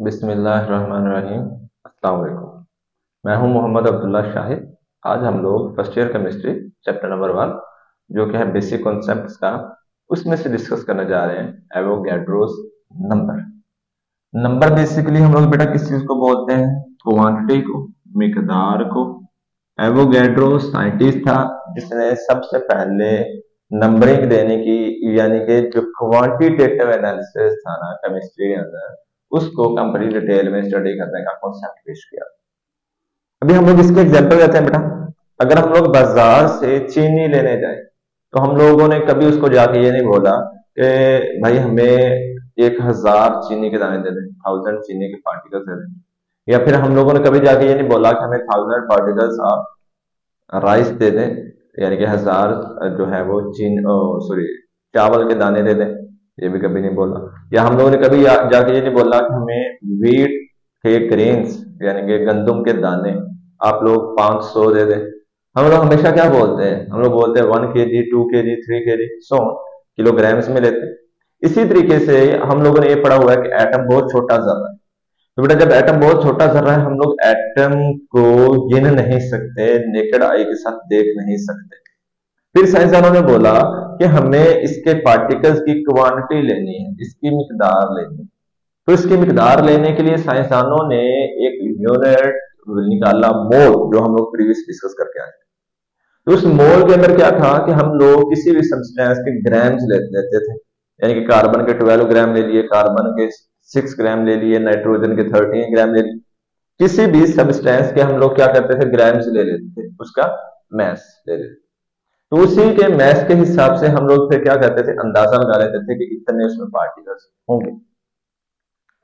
अस्सलाम वालेकुम मैं हूँ मोहम्मद अब्दुल्ला शाहिद। आज हम लोग first year chemistry, chapter number one, जो कि है बेसिक कॉन्सेप्ट्स का, उसमें से डिस्कस करने जा रहे हैं, एवोगैड्रोस नंबर। नंबर बेसिकली हम लोग बेटा किस चीज़ को बोलते हैं? क्वांटिटी को, मिकदार को। एवोगैड्रो साइंटिस्ट था, जिसने सबसे पहले नंबरिंग देने की, यानी कि जो क्वांटिटेटिव एनालिसिस था ना केमिस्ट्री के अंदर उसको कंपनी डिटेल में स्टडी करने का कॉन्सेप्ट पेश किया। अभी हम लोग इसके एग्ज़ाम्पल लेते हैं बेटा। अगर हम लोग बाज़ार से चीनी लेने जाए तो हम लोगों ने कभी उसको जाके ये नहीं बोला कि भाई हमें एक हज़ार चीनी के दाने दे दें थाउज़ेंड चीनी के पार्टिकल्स दे दें। या फिर हम लोगों ने कभी जाके ये नहीं बोला कि हमें थाउज़ेंड पार्टिकल्स आप राइस दे दें, यानी कि हज़ार जो है वो चीन सॉरी चावल के दाने दे दें। ये भी कभी नहीं बोला। या हम लोगों ने कभी जाके ये नहीं बोला कि हमें वीट के ग्रेन्स यानी कि गंदुम के दाने, आप लोग 500 दे दें। हम लोग हमेशा क्या बोलते हैं? हम लोग बोलते हैं वन के जी टू के जी थ्री के जी सो किलोग्राम्स में लेते हैं। इसी तरीके से हम लोगों ने ये पढ़ा हुआ है कि एटम बहुत छोटा जर्रा है। तो बेटा, जब एटम बहुत छोटा जर्रा है, हम लोग एटम को गिन नहीं सकते नेकड आई के साथ देख नहीं सकते। फिर साइंसदानों ने बोला कि हमें इसके पार्टिकल्स की क्वांटिटी लेनी है, इसकी मिकदार लेनी है। तो इसकी मिकदार लेने के लिए साइंसदानों ने एक यूनिट निकाला, मोल, जो हम लोग प्रीवियस डिस्कस करके आए तो उस मोल के अंदर क्या था कि हम लोग किसी भी सब्सटेंस के ग्राम्स ले, लेते थे। यानी कि कार्बन के 12 ग्राम ले लिए कार्बन के सिक्स ग्राम ले लिए नाइट्रोजन के 13 ग्राम ले लिए। किसी भी सब्सटेंस के हम लोग क्या करते थे? ग्राम्स ले लेते थे, उसका मैस ले लेते तो सी के मैथ के हिसाब से हम लोग फिर क्या करते थे? अंदाज़ा लगा लेते थे कि इतने उसमें पार्टिकल्स होंगे।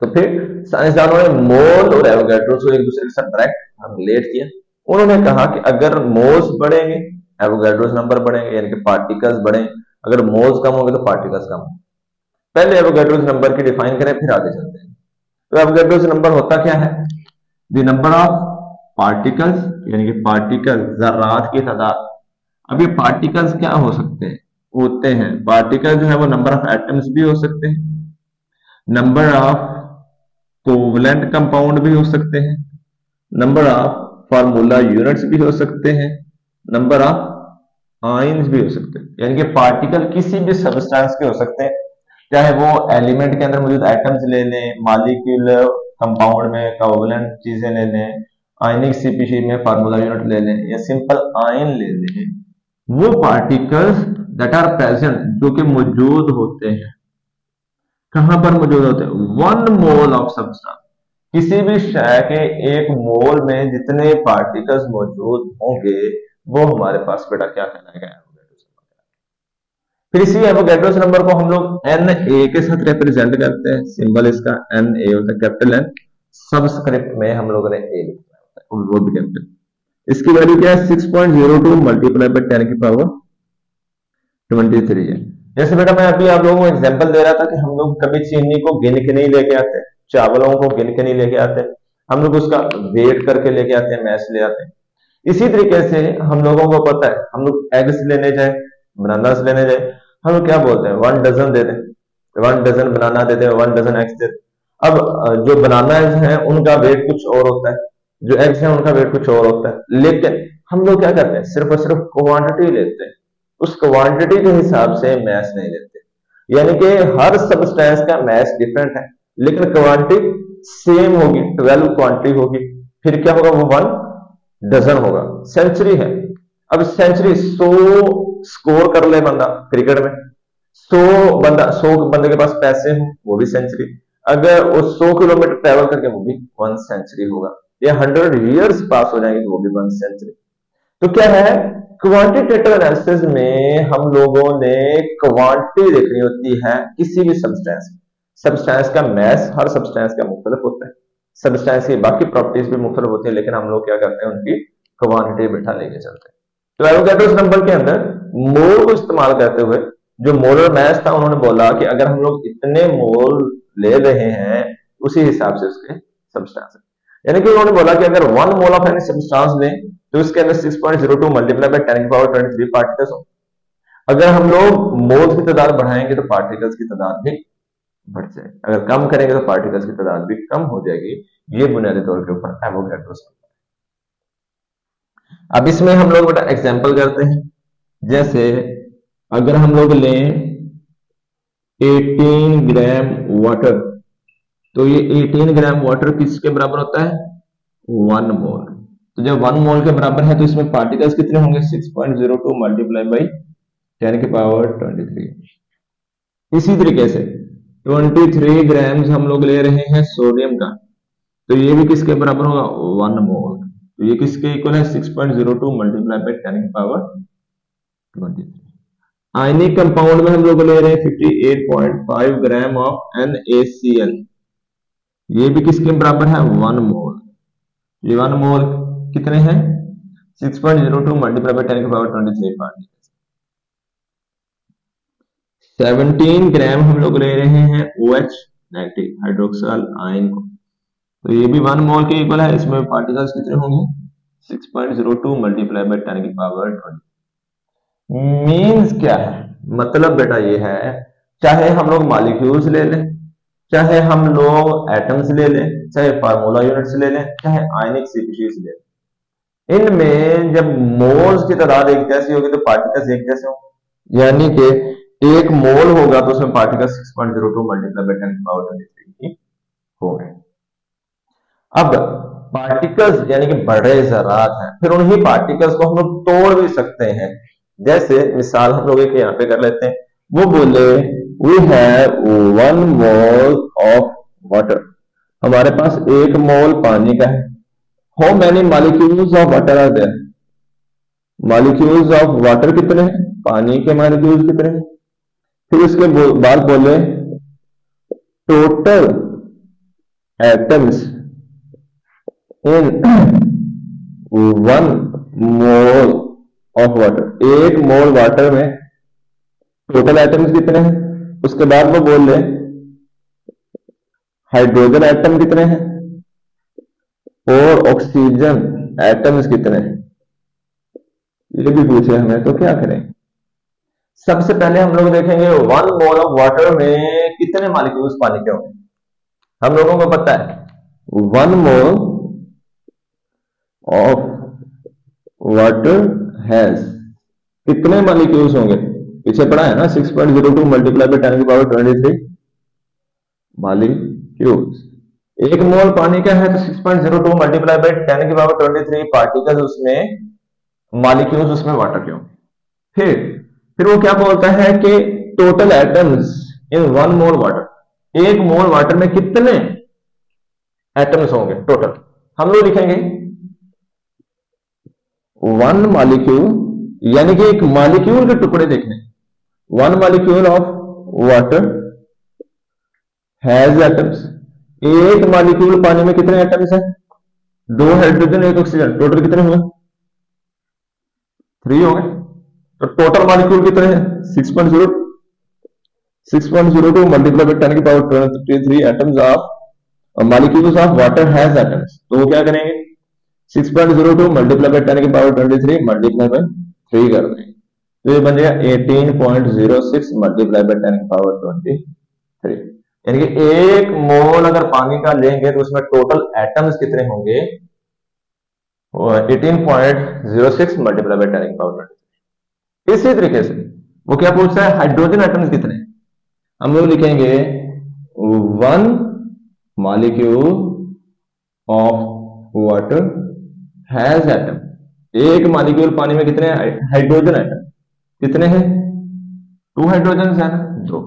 तो फिर साइंसदानों ने मोल और एवोगैड्रोस को एक दूसरे के साथ डायरेक्ट हम रिलेट किया। उन्होंने कहा कि अगर मोल्स बढ़ेंगे, एवोगैड्रोस नंबर बढ़ेंगे, यानी कि पार्टिकल्स बढ़े, अगर मोल्स कम होंगे तो पार्टिकल्स कम होंगे। पहले एवोगैड्रोस नंबर की डिफाइन करें, फिर आगे चलते हैं। तो एवोगैड्रोस नंबर होता क्या है? द नंबर ऑफ़ पार्टिकल्स यानी कि पार्टिकल जरात की तादाद। अब ये पार्टिकल्स क्या हो सकते हैं? होते हैं। पार्टिकल जो है, वो नंबर ऑफ़ एटम्स भी हो सकते हैं। नंबर ऑफ़ कोवलेंट कंपाउंड भी हो सकते हैं। नंबर ऑफ़ फार्मूला यूनिट्स भी हो सकते हैं। नंबर ऑफ़ आइंस भी हो सकते हैं। यानी कि पार्टिकल किसी भी सबस्टांस के हो सकते हैं। चाहे वो एलिमेंट के अंदर मौजूद एटम्स ले लें मालिक्यूल कंपाउंड में कोवलेंट चीज़ें ले लें आयनिक सीपीसी में फार्मूला यूनिट ले लें, या सिंपल आयन ले लें। वो पार्टिकल्स दैट आर प्रेजेंट जो कि मौजूद होते हैं। कहाँ पर मौजूद होते हैं? वन मोल ऑफ़ सब्सटेंस किसी भी शय के एक मोल में जितने पार्टिकल्स मौजूद होंगे, वो हमारे पास बेटा क्या कहलाएगा? फिर इसी एवोगैड्रोस नंबर को हम लोग एन ए के साथ रिप्रेजेंट करते हैं। सिंबल इसका एन ए होता है कैपिटल एन सबस्क्रिप्ट में हम लोगों ने ए लिखा होता है। वो भी कैपिटल इसकी वैल्यू क्या है? Six point zero two multiply by ten की पावर ट्वेंटी थ्री है। जैसे बेटा मैं अभी आप लोगों को एग्ज़ाम्पल दे रहा था कि हम लोग कभी चीनी को गिन के नहीं लेके आते, चावलों को गिन के नहीं लेके आते, हम लोग उसका वेट करके लेके आते हैं मैच ले आते। हैं इसी तरीके से हम लोगों को पता है, हम लोग एग्स लेने जाए बनाना लेने जाए, हम लोग क्या बोलते हैं? वन डजन दे दें वन डजन बनाना दे हैं वन डजन एग्स देते अब जो बनाना है, उनका वेट कुछ और होता है। जो एग्स है, उनका वेट कुछ और होता है। लेकिन हम लोग क्या करते हैं? सिर्फ़ और सिर्फ़ क्वांटिटी लेते हैं। उस क्वांटिटी के हिसाब से मैथ नहीं लेते। यानी कि हर सबस्टेंस का मैथ डिफरेंट है। लेकिन क्वांटिटी सेम होगी। ट्वेल्व क्वांटिटी होगी। फिर क्या होगा? वो वन डजन होगा। सेंचुरी है। अब सेंचुरी सो स्कोर कर ले बंदा क्रिकेट में। सो बंदा, सो बंदे के पास पैसे हो, वो भी सेंचुरी अगर वो सौ किलोमीटर ट्रेवल करके, वो भी वन सेंचुरी होगा। या हंड्रेड ईयर्स पास हो जाएँगे वो भी वन सेंचुरी तो क्या है? क्वांटिटेटिव एनालिसिस में हम लोगों ने क्वांटिटी देखनी होती है किसी भी सब्सटेंस सब्सटेंस का मैस हर सब्सटेंस का मुख्तलिफ़ होता है। सब्सटेंस की बाकी प्रॉपर्टीज़ भी मुख्तलिफ़ होती है, लेकिन हम लोग क्या करते हैं? उनकी क्वांटिटी बिठा लेके चलते हैं। तो एवोगैड्रोस नंबर के अंदर। मोल को इस्तेमाल करते हुए जो मोलर मैस था, उन्होंने बोला कि अगर हम लोग इतने मोल ले रहे हैं, उसी हिसाब से उसके सब्सटेंस यानी कि उन्होंने बोला कि अगर one mole of any substance लें तो इसके अंदर 6.02 multiply by ten power 23 particles हो अगर हम लोग मोल्स की तादाद बढ़ाएँगे तो पार्टिकल्स की तादाद भी बढ़ जाएगी। अगर कम करेंगे तो पार्टिकल्स की तादाद भी कम हो जाएगी। ये बुनियादी तौर के ऊपर एवोगैड्रो अब इसमें हम लोग बेटा एग्ज़ाम्पल करते हैं। जैसे अगर हम लोग लें 18 ग्राम वाटर तो ये 18 ग्राम वाटर किसके बराबर होता है? वन मोल तो जब वन मोल के बराबर है तो इसमें पार्टिकल्स कितने होंगे? 6.02 मल्टीप्लाई बाई 10 के पावर 23 इसी तरीके से 23 ग्राम्स हम लोग ले रहे हैं सोडियम का। तो ये भी किसके बराबर होगा? वन मोल तो ये किसके इक्वल है? 6.02 मल्टीप्लाई बाई टेन के पावर 23 आयनिक कंपाउंड में हम लोग ले रहे हैं 58.5 ग्राम ऑफ़ NaCl ये भी किसके बराबर है? One mole. ये वन मोल कितने हैं? 6.02 मल्टीप्लाई बाई 10 की पावर 23 पार्टिकल्स 17 ग्राम हम लोग ले रहे हैं OH नेगेटिव हाइड्रोक्सल आयन को। तो ये भी वन मोल के इक्वल है, इसमें पार्टिकल्स कितने होंगे? 6.02 मल्टीप्लाई बाई टेन की पावर 20 मींस क्या है? मतलब बेटा ये है, चाहे हम लोग मालिक्यूल्स ले लें चाहे हम लोग एटम्स ले लें, चाहे फार्मूला यूनिट्स ले लें, चाहे आयनिक स्पीशीज ले लें। इनमें जब मोल्स की तादाद एक जैसी होगी तो पार्टिकल्स एक जैसे होंगे। यानी कि एक मोल होगा तो उसमें पार्टिकल 6.02 मल्टीप्लाई बाई 10 पावर 23 की हो गए अब पार्टिकल्स यानी कि बड़े जरात हैं, फिर उन्हीं पार्टिकल्स को हम लोग तोड़ भी सकते हैं। जैसे मिसाल हम लोग एक यहाँ पे कर लेते हैं, वो बोले we have one mole of water हमारे पास एक मोल पानी का है। How many molecules of water are there molecules of water कितने हैं? पानी के मालिक्यूल्स कितने हैं? फिर उसके बाद बोले total atoms in one mole of water एक मोल वाटर में टोटल एटम्स कितने हैं? उसके बाद वो बोल रहे, हाइड्रोजन एटम कितने हैं? और ऑक्सीजन एटम्स कितने हैं? ये भी पूछे हमें तो क्या करें? सबसे पहले हम लोग देखेंगे वन मोल ऑफ़ वाटर में कितने मालिक्यूल्स पानी के होंगे? हम लोगों को पता है one mole of water has कितने मालिक्यूल्स होंगे? पीछे पड़ा है ना 6.02 मल्टीप्लाई बाय 10 की पावर 23 मालिक्यूल्स एक मोल पानी का है तो 6.02 मल्टीप्लाई बाई टेन की पावर ट्वेंटी थ्री पार्टिकल उसमें मालिक्यूल्स उसमें वाटर के होंगे फिर फिर वो क्या बोलता है कि total atoms in one mole water एक मोल वाटर में कितने एटम्स होंगे टोटल हम लोग लिखेंगे। वन मालिक्यूल यानी कि एक मालिक्यूल के टुकड़े देखने। One molecule of water has atoms एक मालिक्यूल पानी में कितने एटम्स हैं? दो हाइड्रोजन एक ऑक्सीजन टोटल कितने हुए थ्री हो गए तो टोटल मालिक्यूल कितने हैं? Six point zero six point zero two multiply by ten की power twenty three atoms of molecules of water has atoms तो वो क्या करेंगे? Six point zero two multiply by ten की power twenty three multiply by three कर देंगे. तो ये बन जाएगा eighteen point zero six multiply by ten power twenty three यानी कि एक मोल अगर पानी का लेंगे तो उसमें टोटल एटम्स कितने होंगे? Eighteen point zero six multiply by ten power twenty इसी तरीके से, वो क्या पूछता है? हाइड्रोजन एटम्स कितने? हम लोग लिखेंगे one molecule of water has atom एक मालिक्यूल पानी में कितने हाइड्रोजन एटम कितने हैं? टू हाइड्रोजन है ना? दो।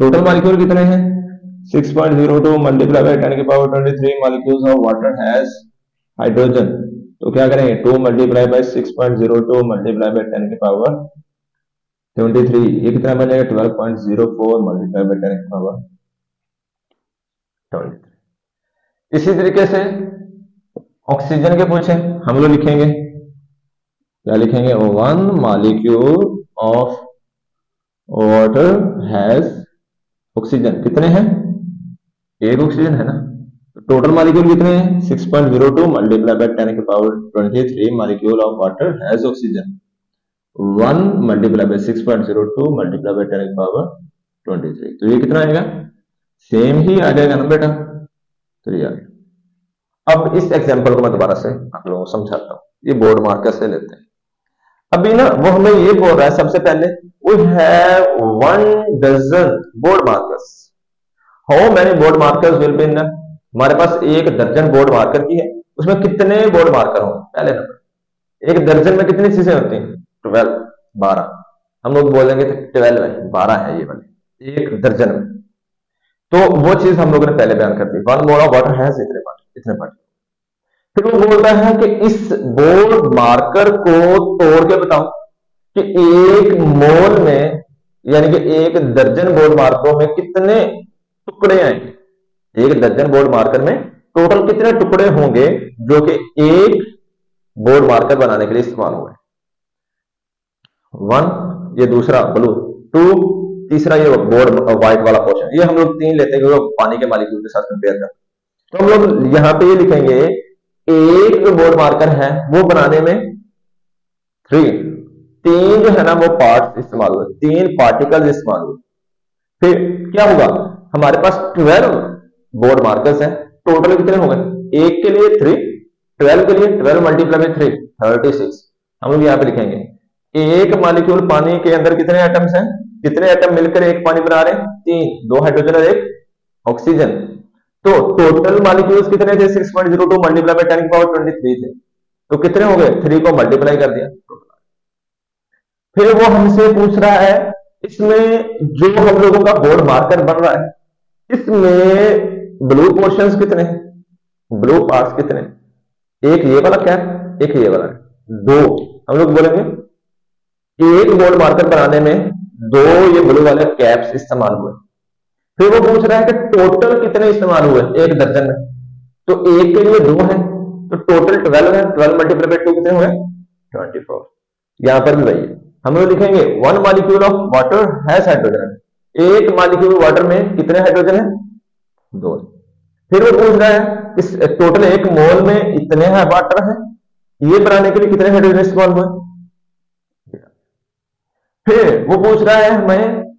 टोटल मालिक्यूल कितने हैं? 6.02 मल्टीप्लाई बाय 10 की power 23 molecules of water has hydrogen तो क्या करेंगे? 2 मल्टीप्लाई बाय 6.02 मल्टीप्लाई बाय 10 की पावर 23 ये कितना बनेगा? 12.04 मल्टीप्लाई बाय 10 की पावर 23 इसी तरीके से ऑक्सीजन के पूछे। हम लोग लिखेंगे क्या लिखेंगे? One molecule of water has oxygen कितने हैं? एक ऑक्सीजन है ना? टोटल मालिक्यूल कितने हैं? 6.02 मल्टीप्लाई बाय 10 के power 23 molecule of water has oxygen 1 multiply by 6.02 multiply by 10 के पावर 23 तो ये कितना आएगा? सेम ही आ जाएगा ना बेटा? थ्री आ गया। अब इस एग्ज़ाम्पल को मैं दोबारा से आप लोगों को समझाता हूँ। ये बोर्ड मार्कर से लेते हैं। अभी ना, वो हमें ये बोल रहा है, सबसे पहले we have one dozen board markers how many board markers will be हमारे पास एक दर्जन बोर्ड मार्कर की है। उसमें कितने बोर्ड मार्कर हों? पहले नंबर एक दर्जन में कितनी चीज़ें होती हैं? ट्वेल्व बारह। हम लोग बोलेंगे ट्वेल्व है, बारह है ये वाले। एक दर्जन में। तो वो चीज़ हम लोगों ने पहले बयान कर दी। वन मोड ऑफ़ वाटर है इतने पार्ट इतने पार्ट फिर वो बोल रहा है कि इस बोर्ड मार्कर को तोड़ के बताओ कि एक मोल में, यानी कि एक दर्जन बोर्ड मार्करों में कितने टुकड़े आएँगे एक दर्जन बोर्ड मार्कर में टोटल कितने टुकड़े होंगे जो कि एक बोर्ड मार्कर बनाने के लिए इस्तेमाल हुए? वन ये दूसरा ब्लू टू तीसरा ये बोर्ड व्हाइट वाला पोर्शन ये हम लोग तीन लेते हैं पानी के मालिक के साथ कंपेयर कर तो हम लोग यहाँ पे ये लिखेंगे एक जो बोर्ड मार्कर है, वो बनाने में थ्री तीन जो है ना, वो पार्ट इस्तेमाल हुए, तीन पार्टिकल इस्तेमाल हुए। फिर क्या होगा हमारे पास ट्वेल्व बोर्ड मार्कर्स हैं। टोटल कितने हो गए? एक के लिए थ्री ट्वेल्व के लिए ट्वेल्व मल्टीप्लाई में थ्री थर्टी सिक्स हम लोग यहाँ पे लिखेंगे। एक मालिक्यूल पानी के अंदर कितने एटम्स हैं? कितने एटम मिलकर एक पानी बना रहे हैं? तीन। दो हाइड्रोजन और एक ऑक्सीजन तो टोटल मालिक्यूल्स कितने थे? 6.02 point zero two multiply by ten power twenty three थे। तो कितने हो गए? थ्री को मल्टीप्लाई कर दिया। फिर वो हमसे पूछ रहा है, इसमें जो हम लोगों का बोर्ड मार्कर बन रहा है, इसमें ब्लू पोर्शन कितने ब्लू पार्ट कितने एक ये वाला क्या एक ये वाला दो। हम लोग बोलेंगे, एक बोर्ड मार्कर बनाने में दो ये ब्लू वाले कैप्स इस्तेमाल हुए। फिर वो पूछ रहा है कि टोटल कितने इस्तेमाल हुए? एक दर्जन में। तो एक के लिए दो है। तो टोटल ट्वेल्व है। ट्वेल्व मल्टीप्लाई टू कितने हुए? ट्वेंटी फोर यहाँ पर भी वही हम लोग लिखेंगे one molecule of water has hydrogen एक मालिक्यूल वाटर में कितने हाइड्रोजन है? दो। फिर वो पूछ रहा है, इस टोटल एक मोल में इतने है वाटर है? ये बनाने के लिए कितने हाइड्रोजन इस्तेमाल हुए? फिर वो पूछ रहा है हमें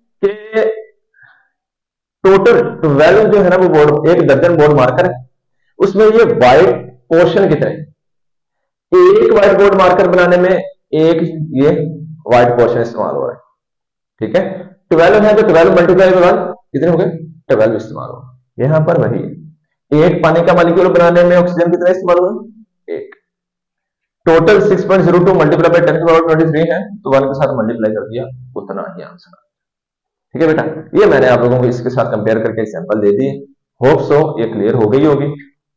टोटल ट्वेल्व जो है ना वो बोर्ड एक दर्जन बोर्ड मार्कर है। उसमें ये व्हाइट पोर्शन कितने एक व्हाइट बोर्ड मार्कर बनाने में एक ये व्हाइट पोर्शन इस्तेमाल हो रहा है। ठीक है? ट्वेल्व है तो ट्वेल्व मल्टीप्लाई बाद कितने हो गए? ट्वेल्व इस्तेमाल हो यहाँ पर वही है। एक पानी का मालिक्यूल बनाने में ऑक्सीजन कितना इस्तेमाल हुआ एक। टोटल 6.02 मल्टीप्लाई बाय 10 की पावर 23 है तो वन के साथ मल्टीप्लाई कर दिया, उतना ही आंसर ठीक है बेटा? ये मैंने आप लोगों को इसके साथ कंपेयर करके एग्ज़ाम्पल दे दी। होप सो ये क्लियर हो गई होगी,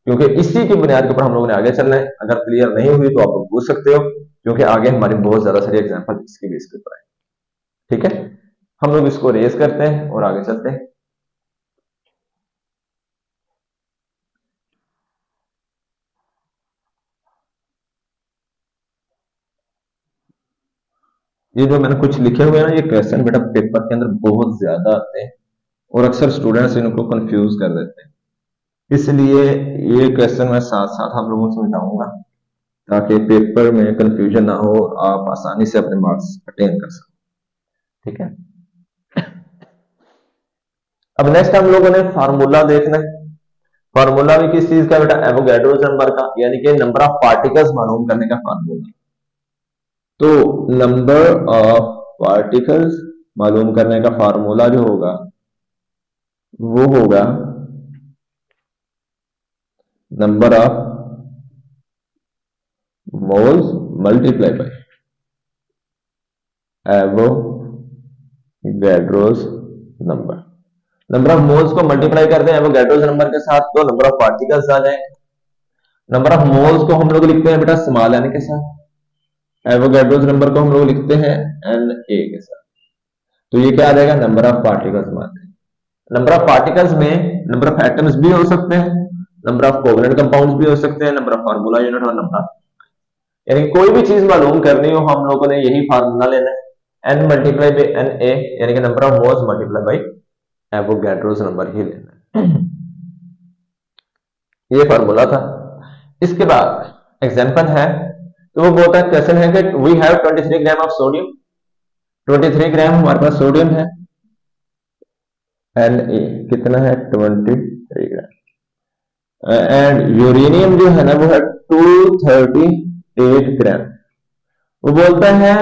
क्योंकि इसी की बुनियाद के ऊपर हम लोगों ने आगे चलना है। अगर क्लियर नहीं हुई तो आप लोग पूछ सकते हो, क्योंकि आगे हमारी बहुत ज़्यादा सारी एग्ज़ाम्पल इसके बेस के ऊपर है ठीक है? हम लोग इसको रेस करते हैं और आगे चलते हैं। ये जो मैंने कुछ लिखे हुए ना, ये क्वेश्चन बेटा पेपर के अंदर बहुत ज़्यादा आते हैं और अक्सर स्टूडेंट्स इनको कंफ्यूज कर देते हैं। इसलिए ये क्वेश्चन मैं साथ साथ हम लोगों को समझाऊँगा ताकि पेपर में कंफ्यूजन ना हो, आप आसानी से अपने मार्क्स अटेन कर सको। ठीक है? अब नेक्स्ट हम लोगों ने फार्मूला देखना है। फार्मूला भी किस चीज़ का बेटा एवोगैड्रोस नंबर का, यानी कि नंबर ऑफ़ पार्टिकल्स मालूम करने का फार्मूला तो नंबर ऑफ़ पार्टिकल्स मालूम करने का फार्मूला जो होगा, वो होगा number of moles multiply by Avogadro's number number of moles को मल्टीप्लाई करते हैं एवो गैड्रोस नंबर के साथ तो नंबर ऑफ़ पार्टिकल्स आ जाएँगे। नंबर ऑफ़ मोल्स को हम लोग लिखते हैं बेटा स्मॉल एन के साथ। एवोगैड्रोस नंबर को हम लोग लिखते हैं एन ए के साथ। तो ये क्या आ जाएगा? नंबर ऑफ़ पार्टिकल्स मानते हैं। नंबर ऑफ़ पार्टिकल्स में नंबर ऑफ़ एटम्स भी हो सकते हैं नंबर ऑफ़ कोवलेंट कंपाउंड्स भी हो सकते हैं नंबर ऑफ़ फार्मूला यूनिट और नंबर यानी कोई भी चीज़ मालूम करनी हो, हम लोगों ने यही फार्मूला लेना है। N multiply by N A यानी कि number of moles multiply by Avogadro's number ही लेना है। ये फार्मूला था। इसके बाद एग्ज़ाम्पल है तो वो बोलता है क्वेश्चन है कि we have 23 gram of sodium 23 gram हमारे पास सोडियम है. एन ए कितना है? Twenty three gram and uranium जो है ना, वो है टू थर्टी एट ग्राम वो बोलता है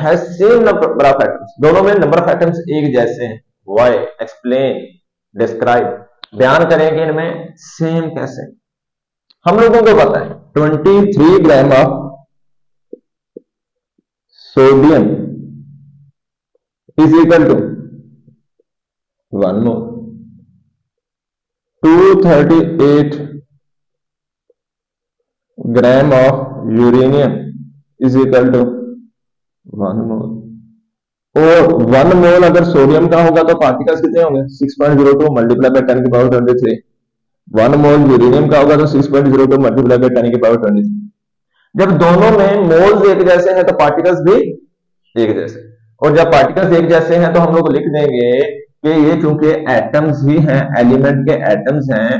है सेम नंबर ऑफ़ एटम्स दोनों में नंबर ऑफ़ एटम्स एक जैसे हैं. वाई एक्सप्लेन डिस्क्राइब बयान करेंगे इनमें सेम कैसे? हम लोगों को पता है 23 gram of sodium is equal to one mole two thirty eight gram of uranium is equal to one mole और वन मोल अगर सोडियम का होगा तो पार्टिकल्स कितने होंगे? 6.02 मल्टीप्लाई बाय टेन की पावर 23 वन मोल यूरेनियम का होगा तो 6.02 मल्टीप्लाई बाय 10 की पावर 23 जब दोनों में मोल्स एक जैसे हैं तो पार्टिकल्स भी एक जैसे और जब पार्टिकल्स एक जैसे हैं तो हम लोग लिख देंगे कि ये चूँकि एटम्स ही हैं एलिमेंट के एटम्स हैं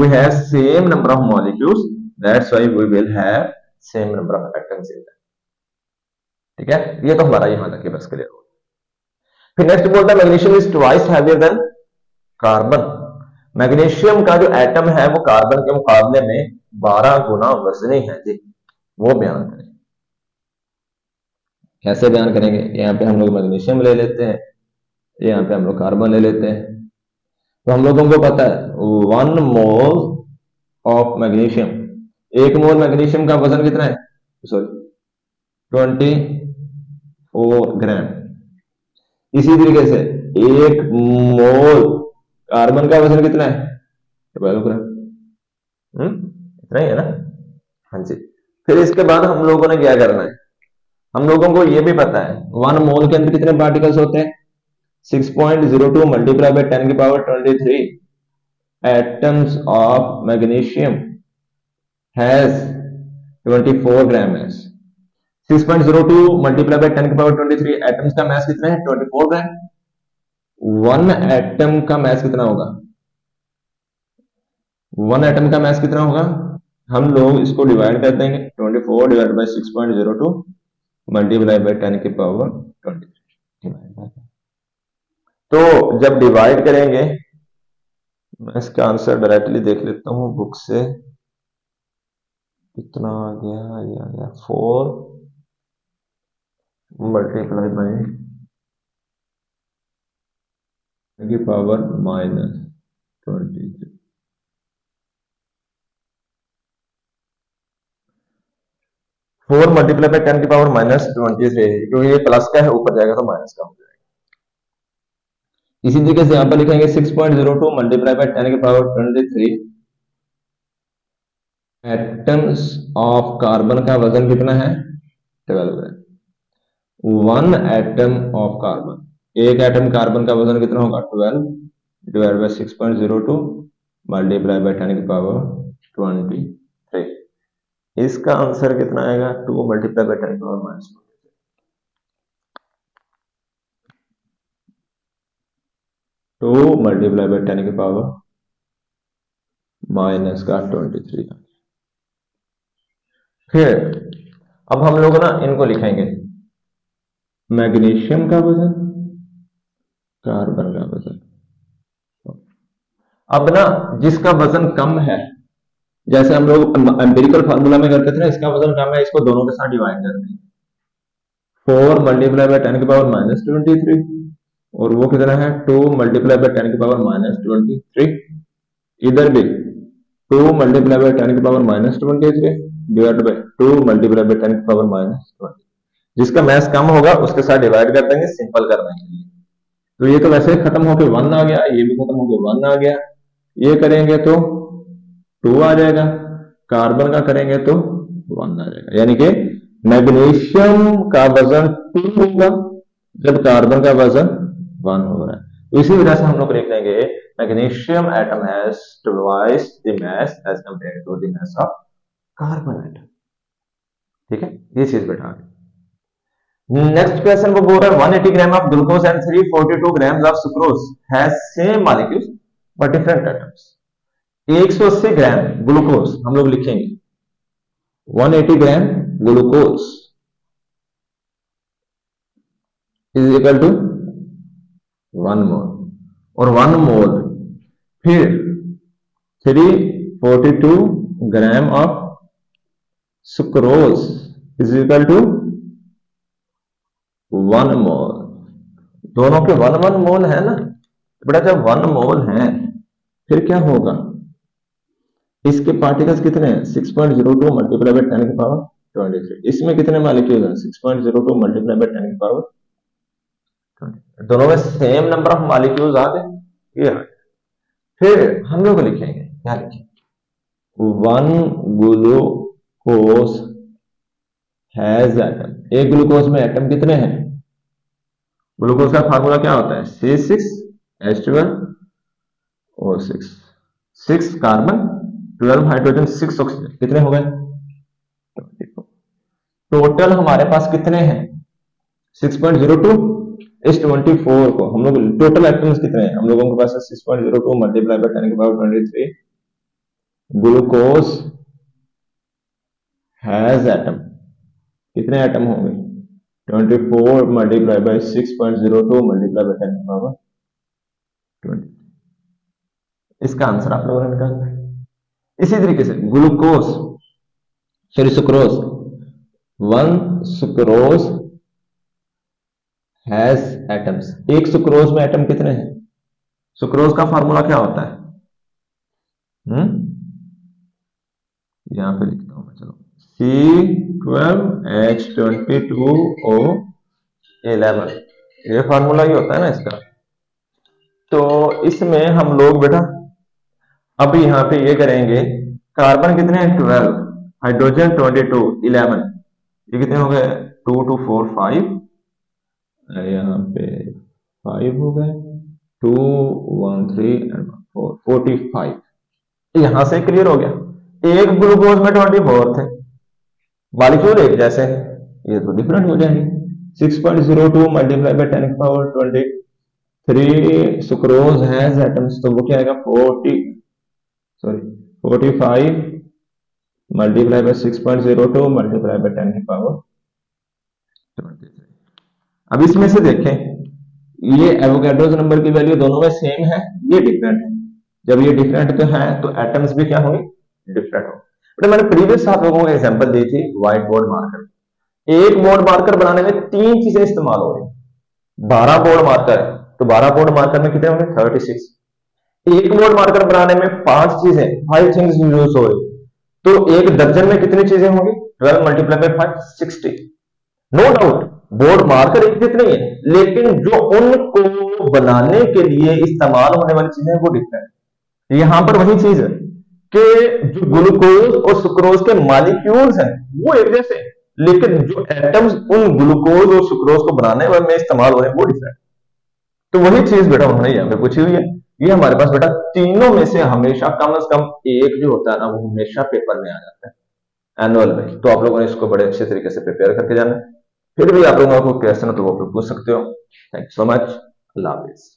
we have same number of molecules that's why we will have same number of atoms in ठीक है? ये तो हमारा यहाँ तक बस क्लियर हो फिर नेक्स्ट बोलता है magnesium is twice heavier than carbon magnesium का जो एटम है, वो कार्बन के मुकाबले में 12 गुना वजनी है जी। वो बयान करें। कैसे बयान करेंगे? यहाँ पे हम लोग मैग्नीशियम ले लेते हैं, यहाँ पे हम लोग कार्बन ले लेते हैं। तो हम लोगों को पता है वन मोल ऑफ़ मैग्नीशियम एक मोल मैग्नीशियम का वज़न कितना है? सॉरी ट्वेंटी फोर ग्राम इसी तरीके से एक मोल कार्बन का वज़न कितना है? ट्वेल्व ग्राम हम्म इतना ही है ना? हाँ जी। फिर इसके बाद हम लोगों ने क्या करना है? हम लोगों को यह भी पता है वन मोल के अंदर कितने पार्टिकल्स होते हैं? 6.02 मल्टीप्लाई बाय 10 की power 23 atoms of magnesium has 24 gram mass. 6.02 multiply by 10 की पावर 23 एटम्स का मास कितना है? 24 ग्राम वन एटम का मास कितना होगा? वन एटम का मास कितना होगा? हम लोग इसको डिवाइड कर देंगे। 24 divide by by 6.02 multiply by 10 की पावर 23 तो जब डिवाइड करेंगे, मैं इसका आंसर डायरेक्टली देख लेता हूँ बुक से। कितना आ गया? ये आ गया फोर मल्टीप्लाई by की power minus twenty three four multiply by ten की पावर माइनस ट्वेंटी थ्री क्योंकि ये प्लस का है, ऊपर जाएगा तो माइनस का हो जाएगा। इसी तरीके से यहाँ पर लिखेंगे six point zero two multiply by ten की power twenty three atoms of carbon का वज़न कितना है? ट्वेल्व है। वन एटम ऑफ़ कार्बन एक एटम कार्बन का वज़न कितना होगा? Twelve divide by six point zero two multiply by ten की पावर ट्वेंटी थ्री इसका आंसर कितना आएगा? टू मल्टीप्लाई बाई टेन की power minus two multiply by ten की पावर माइनस का ट्वेंटी थ्री फिर, अब हम लोग ना इनको लिखेंगे। मैग्नीशियम का वज़न कार्बन का वज़न। अब ना, जिसका वज़न कम है, जैसे हम लोग एम्पेरिकल फार्मूला में करते थे ना, इसका वज़न कम है, इसको दोनों के साथ डिवाइड करते हैं फोर मल्टीप्लाई बाय टेन की पावर माइनस ट्वेंटी थ्री और वो कितना है? टू मल्टीप्लाई बाय टेन की पावर माइनस ट्वेंटी थ्री इधर भी टू मल्टीप्लाई बाय टेन की power minus twenty three divide by two multiply by ten की पावर माइनस ट्वेंटी जिसका मैथ कम होगा, उसके साथ डिवाइड कर देंगे सिंपल करने के लिए तो ये तो वैसे खत्म होकर वन आ गया, ये भी खत्म होकर वन आ गया। ये करेंगे तो टू आ जाएगा कार्बन का करेंगे तो वन आ जाएगा। यानी कि मैग्नीशियम का वज़न टू होगा, जब कार्बन का वज़न वन हो रहा है। तो इसी वजह से हम लोग लिख लेंगे magnesium atom compare to the mass of carbon atom ठीक है? ये चीज़ बैठा नेक्स्ट क्वेश्चन वो बोल रहा है 180 gram of glucose and 342 gram of sucrose has same molecules but different atoms 180 gram glucose हम लोग लिखेंगे। 180 gram glucose is equal to one mole और वन मोल फिर 342 gram of sucrose is equal to one mole. दोनों के one one mole है ना? बेटा, जब वन मोल है, फिर क्या होगा? इसके पार्टिकल्स कितने हैं? Six point zero two multiply by ten की पावर ट्वेंटी थ्री इसमें कितने मालिक्यूल हैं six point zero two multiply by ten की पावर दोनों में सेम नंबर ऑफ़ मालिक्यूल्स आ गए। फिर हम लोग लिखेंगे। क्या लिखेंगे? वन ग्लूकोज हैज़ एटम एक ग्लूकोज में एटम कितने हैं? ग्लूकोज का फार्मूला क्या होता है? C six H twelve O six six carbon twelve hydrogen six oxygen कितने हो गए? टोटल हमारे पास कितने हैं? सिक्स पॉइंट ज़ीरो टू इस ट्वेंटी फोर को। हम लोग टोटल एटम्स कितने हैं? हम लोगों के पास six point zero two multiply by ten के power twenty three glucose has atom कितने आइटम होंगे? 24 four multiply by six point zero two multiply by ten power twenty इसका आंसर आप लोगों ने निकाल इसी तरीके से glucose sorry sucrose one sucrose has atoms एक सुक्रोज में एटम कितने हैं? सुक्रोज का फॉर्मूला क्या होता है? हम्म? यहाँ पर C12H22O11 ये फार्मूला ही होता है ना इसका। तो इसमें हम लोग बेटा अब यहाँ पे ये करेंगे कार्बन कितने हैं? 12 हाइड्रोजन 22 11 ये कितने हो गए? 2 टू 4 5 यहाँ पे फाइव हो गए। 2 1 3 एंड फोर्टी फाइव यहाँ से क्लियर हो गया। एक ग्लूकोज में 24 थे। मालिक्यूल एक जैसे ये तो डिफरेंट हो जाएँगे। Six point zero two multiply by ten power twenty three sucrose has atoms तो वो क्या आएगा? Forty sorry forty five multiply zero two multiply by ten power twenty three अब इसमें से देखें, ये एवोगैड्रोस नंबर की वैल्यू दोनों में सेम है, ये डिफरेंट है। जब ये डिफरेंट तो है तो एटम्स भी क्या होंगे? डिफरेंट हो बट मैंने प्रीवियस आप लोगों को एग्जांपल दी थी व्हाइट बोर्ड मार्कर एक बोर्ड मार्कर बनाने में तीन चीज़ें इस्तेमाल हो रही बारह बोर्ड मार्कर है। तो बारह बोर्ड मार्कर में कितने होंगे? थर्टी सिक्स एक बोर्ड मार्कर बनाने में पाँच चीज़ें फाइव थिंग्स यूज़ हो रही तो एक दर्जन में कितनी चीज़ें होंगी? Twelve multiply by five sixty no doubt board marker एक जितनी है, लेकिन जो उनको बनाने के लिए इस्तेमाल होने वाली चीज़ें वो डिफरेंट यहाँ पर वही चीज़ है। कि जो ग्लूकोज और सुक्रोज के मालिक्यूल्स हैं, वो एक जैसे लेकिन जो एटम्स उन ग्लूकोज और सुक्रोज को बनाने में इस्तेमाल हो रहे हैं, वो डिफरेंट तो वही चीज़ बेटा उन्होंने यहाँ पे पूछी हुई है। ये हमारे पास बेटा तीनों में से हमेशा कम से कम एक जो होता है ना, वो हमेशा पेपर में आ जाता है एनुअल में। तो आप लोगों ने इसको बड़े अच्छे तरीके से प्रिपेयर करके जाना फिर भी आप लोगों को क्वेश्चन है तो वो पूछ सकते हो। थैंक यू सो मच अल्लाह हाफिज।